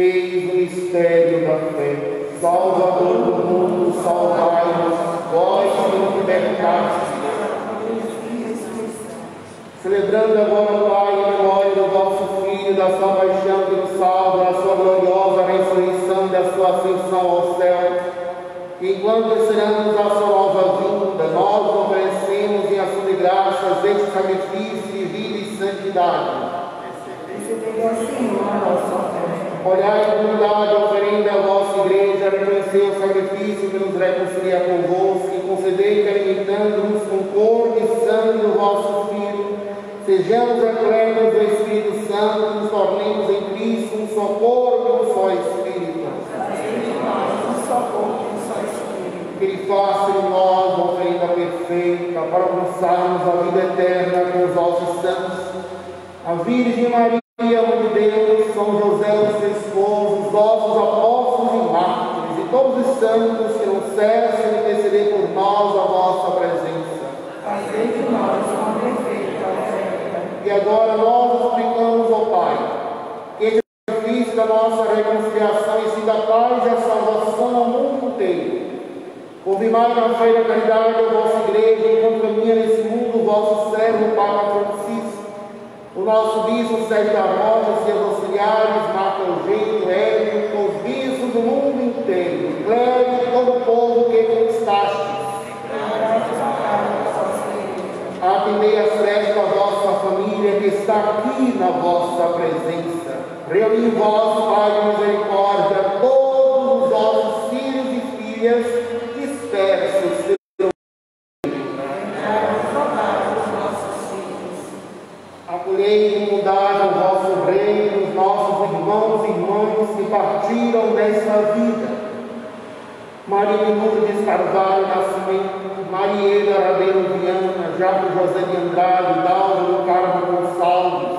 Eis o mistério da fé. Salvador do mundo, salvai-nos, vós que nos libertaste. Celebrando agora, Pai, em memória do vosso Filho, da sua paixão que nos salva, da sua gloriosa ressurreição, da sua ascensão ao céu. Enquanto esperamos a sua nova vinda, nós oferecemos em ação de graças este sacrifício de vida e santidade. Recebei, ó Senhor, a nossa oferta. Olhai com bondade a oferenda à vossa igreja, reconhecei o sacrifício que nos reconcilia convosco e concedei que, alimentando-nos com corpo e sangue do vosso Filho, sejamos repletos do Espírito Santo, nos tornemos em Cristo um só corpo e um só Espírito. Que Ele faça em nós uma oferenda perfeita para alcançarmos a vida eterna com os vossos santos. A Virgem Maria, Mãe de Deus, São José, o seu esposo, os nossos apóstolos e mártires, e todos os santos que não cessam de interceder por nós a vossa presença. Fazei de nós uma perfeita oferta. E agora nós suplicamos ao Pai, que este sacrifício da nossa reconciliação e sim da paz e a salvação ao mundo inteiro. Confirmai na fé e na caridade a vossa igreja, enquanto caminha nesse mundo o vosso servo, Papa Francisco, o nosso bispo Sérgio da Rocha, seus auxiliares, Marco Eugênio, Hélio, os bispos do mundo inteiro, clero e todo o povo que conquistaste. Atendei as preces da vossa família que está aqui na vossa presença. Reuni vós, Pai de misericórdia, todos os vossos filhos e filhas dispersos Acolhei com bondade o vosso reino, os nossos irmãos e irmãs que partiram desta vida. Maria de Lourdes Carvalho Nascimento, Mariela Rabeiro Viana, Jaco José de Andrade, Dalva Carmo Gonçalves,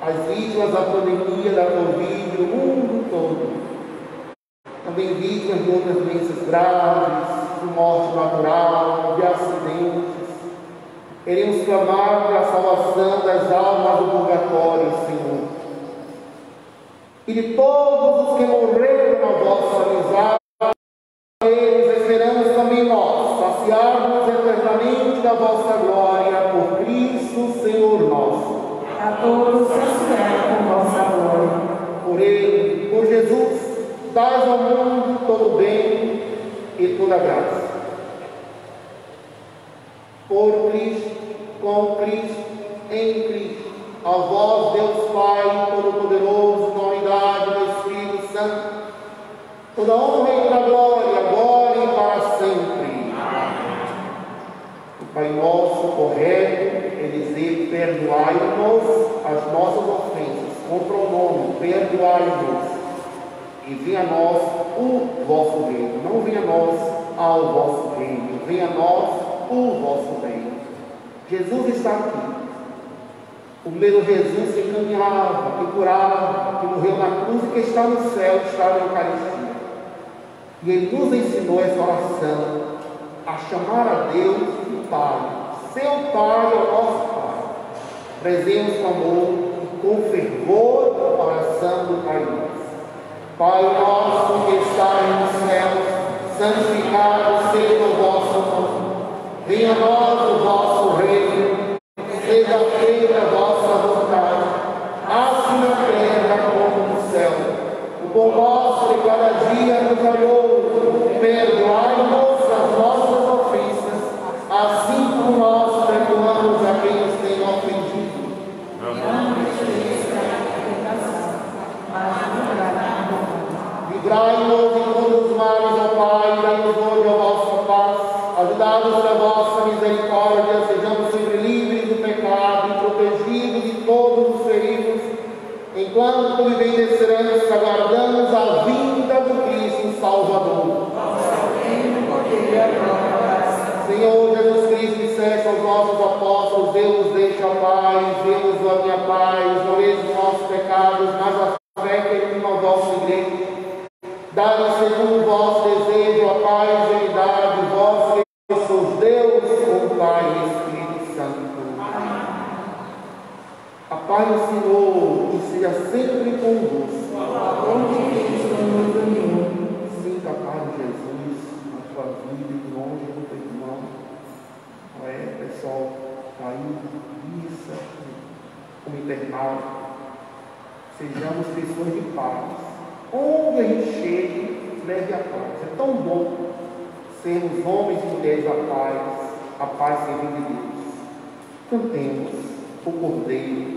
as vítimas da pandemia da Covid no mundo todo. Também vítimas de outras doenças graves, de morte natural, de acidentes. Queremos clamar pela salvação das almas do purgatório, Senhor. E de todos os que morreram invernal, sejamos pessoas de paz. Onde a gente chega, leve a paz. É tão bom sermos homens e mulheres da paz, a paz servindo de Deus. Cantemos o Cordeiro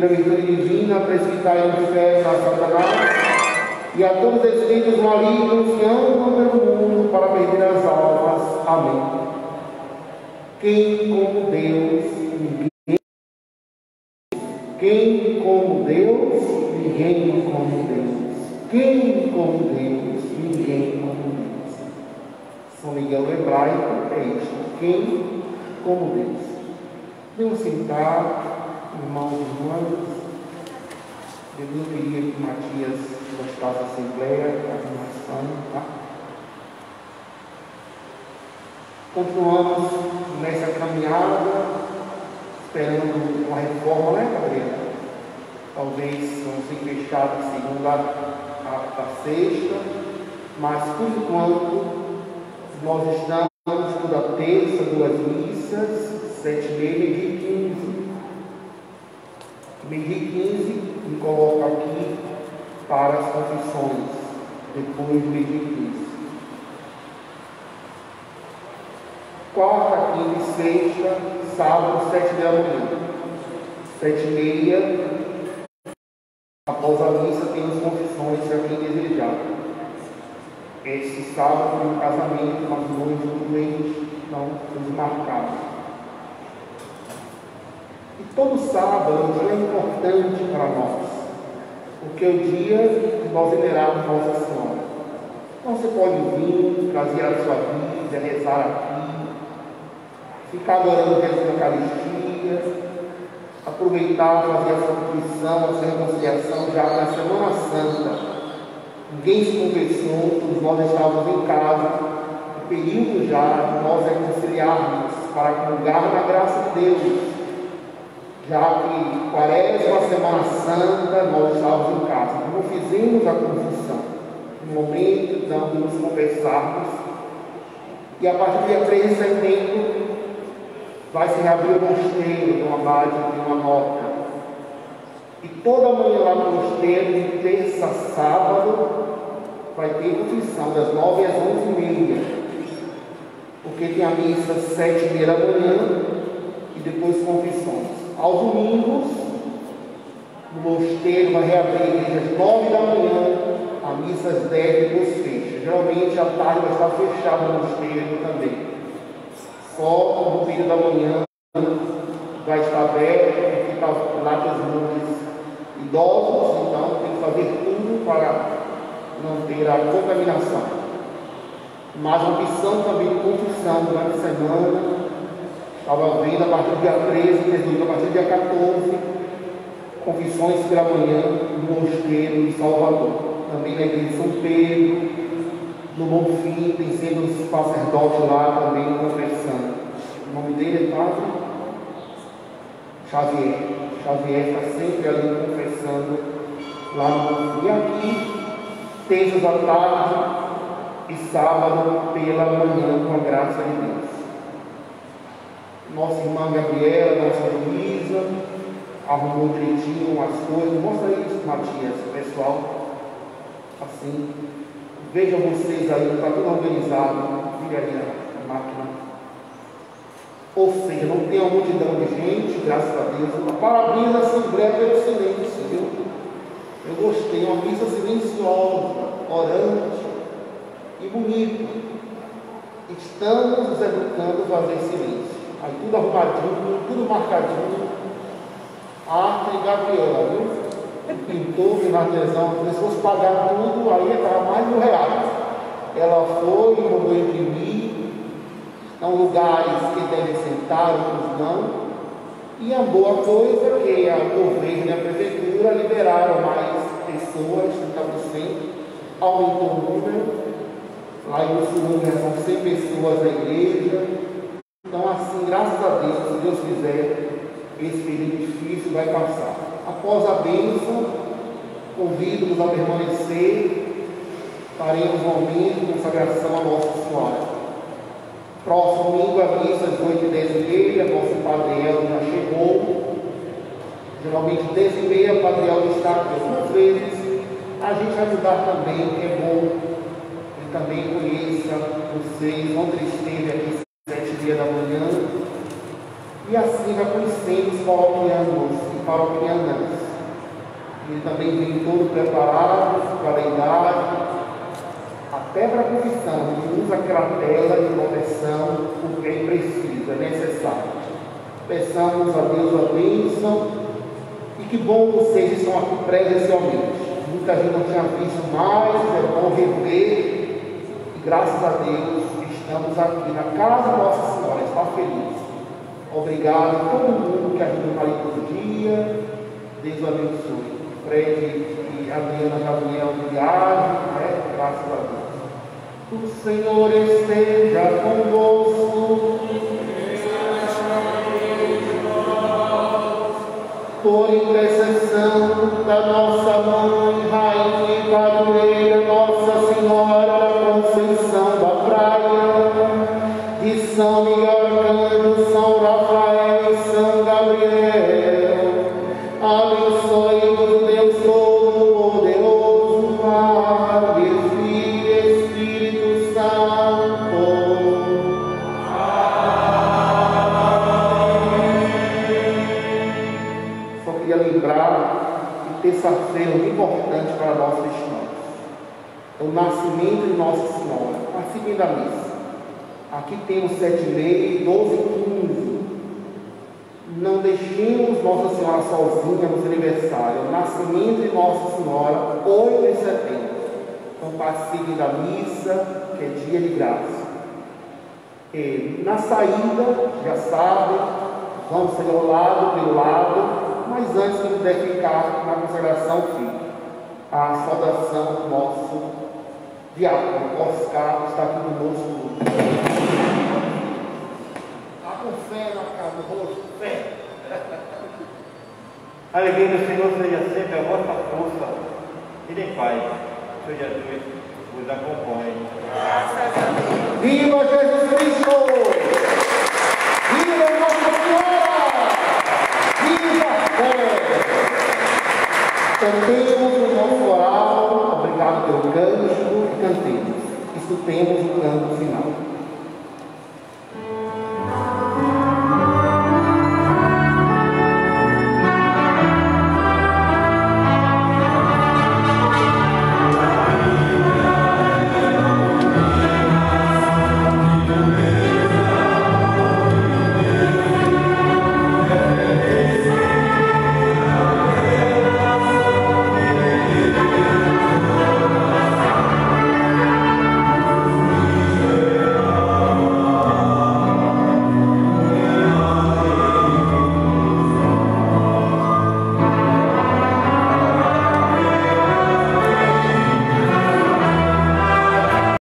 pela virtude divina, precipitai-nos fé a Satanás e a todos os espíritos malignos que andam pelo mundo para perder as almas. Amém. Quem como Deus, ninguém. Quem como Deus, ninguém como Deus. Quem como Deus, ninguém como Deus. São Miguel hebraico é este. Quem como Deus. Deus sentar irmãos e irmãs, Jesus queria que Matias gostasse da Assembleia, da animação, tá? Continuamos nessa caminhada, esperando uma reforma, né, Gabriela? Talvez vamos ser fechados segunda a, sexta, mas por enquanto nós estamos toda terça, duas missas, sete e meia e Meio 15 e coloca aqui para as confissões, depois do meio 15. Quarta, quinta e sexta, sábado, sete da manhã. Sete e meia, após a missa, tem as confissões, se alguém desejar. Este sábado, um casamento, mas noivo um mês, então, desmarcado. E todo sábado é um dia importante para nós, porque é o dia que nós veneramos Nossa Senhora. Então você pode vir, trazer a sua vida, rezar aqui, ficar adorando o resto da Eucaristia, aproveitar, fazer a submissão, a sua reconciliação já na Semana Santa. Ninguém se conversou, todos nós estávamos em casa, pedindo período já de nós reconciliarmos para comungar na graça de Deus já que quaresma, Semana Santa, nós estávamos em casa. Não fizemos a confissão. No momento, então, de nos conversarmos. E a partir do dia 13 de setembro, vai se reabrir o mosteiro, uma abade de uma nota. E toda manhã lá no mosteiro, de terça a sábado, vai ter confissão, das nove às onze e meia. Porque tem a missa às sete e meia da manhã e depois confissões. Aos domingos, no mosteiro vai reabrir às nove da manhã, a missa às dez depois fecha. Geralmente a tarde vai estar fechada no mosteiro também. Só no período da manhã vai estar aberto, porque lá tem os montes idosos, então tem que fazer tudo para não ter a contaminação. Mas a opção também de confissão durante a semana, Estava vendo a partir do dia 13, resumindo a partir do dia 14, confissões pela manhã no mosteiro de Salvador. Também na igreja de São Pedro, no Bonfim, tem sendo os sacerdotes lá também conversando. O nome dele é Padre Xavier. Xavier está sempre ali confessando lá no Bonfim. E aqui, terças à tarde e sábado pela manhã, com a graça de Deus nossa irmã Gabriela, nossa Luísa, arrumou direitinho as coisas. Mostra isso, Matias, pessoal. Assim. Vejam vocês aí, está tudo organizado. Vira aí a máquina. Ou seja, não tem uma multidão de gente, graças a Deus. Parabéns à Assembleia pelo silêncio, viu? Eu gostei, uma missa silenciosa, orante e bonita. Estamos nos educando a fazer silêncio. Aí tudo arrumadinho, tudo marcadinho. Arte e Gabriela, viu? Pintor, e artesão, se fosse pagar tudo, aí estava mais mil reais. Ela foi, mandou imprimir, são lugares que devem sentar, outros não. E a boa coisa é que a governo e a prefeitura liberaram mais pessoas, 30%, aumentou o número. Lá em Mussurunga são 100 pessoas na igreja, então, assim, graças a Deus, se Deus quiser, esse período difícil vai passar. Após a bênção, convido-nos a permanecer, faremos um momento de consagração à Nossa Senhora. Próximo domingo, a missa às 8 e 10 e meia, nosso Padre Eldo já chegou. Geralmente 10 e meia, o Padre Eldo está algumas vezes. A gente ajudar também, é bom. Ele também conheça vocês, onde esteve aqui dia da manhã, e assim já conhecemos os paroquianos e paroquianas. E também vem todos preparados para a idade, até para a confissão, e usa aquela tela de proteção, porque é preciso, é necessário. Peçamos a Deus a bênção e que bom vocês estão aqui presencialmente. Muita gente não tinha visto mais, é bom rever, e graças a Deus Estamos aqui na casa Nossa Senhora, está feliz. Obrigado a todo mundo que ajuda ali todo dia. Deus abençoe. Fred e Adriana Gabriel viagem, né? graças a Deus. O Senhor esteja convosco. Por intercessão da nossa mãe, para nós cristãos. O nascimento de Nossa Senhora. Participem da missa. Aqui temos sete meses, doze e quinze. Não deixemos Nossa Senhora sozinha nos aniversários. Nascimento de Nossa Senhora, 8 de setembro. Então participem da missa, que é dia de graça. E, na saída, já sabem, vamos ser ao lado, pelo lado, mas antes que puder ficar na consagração, fique. A saudação do nosso diácono Oscar está aqui conosco com fé na cara do rosto, fé. A alegria do Senhor seja sempre a vossa força. E em paz. Senhor Jesus vos acompanhe. Viva Jesus Cristo! Viva Nossa Senhora! Viva a fé! Cantemos o nosso oral, obrigado pelo cântico e cantemos. Escutemos o canto final.